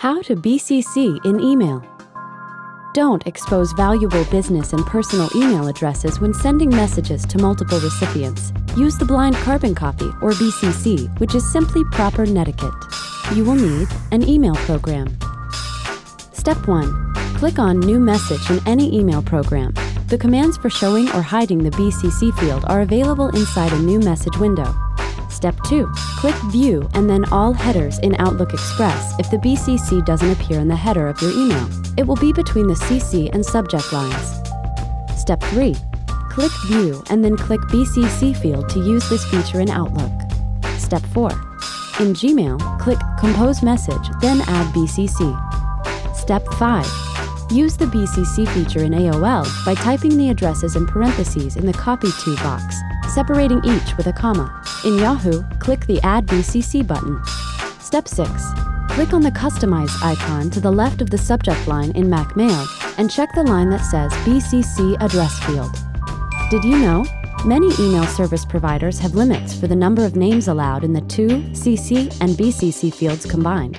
How to BCC in email. Don't expose valuable business and personal email addresses when sending messages to multiple recipients. Use the blind carbon copy, or BCC, which is simply proper netiquette. You will need an email program. Step 1. Click on New Message in any email program. The commands for showing or hiding the BCC field are available inside a new message window. Step 2. Click View and then All Headers in Outlook Express if the BCC doesn't appear in the header of your email. It will be between the CC and subject lines. Step 3. Click View and then click BCC field to use this feature in Outlook. Step 4. In Gmail, click Compose Message, then add BCC. Step 5. Use the BCC feature in AOL by typing the addresses in parentheses in the Copy To box, separating each with a comma. In Yahoo, click the Add BCC button. Step 6. Click on the Customize icon to the left of the subject line in Mac Mail and check the line that says BCC Address Field. Did you know? Many email service providers have limits for the number of names allowed in the to, CC, and BCC fields combined.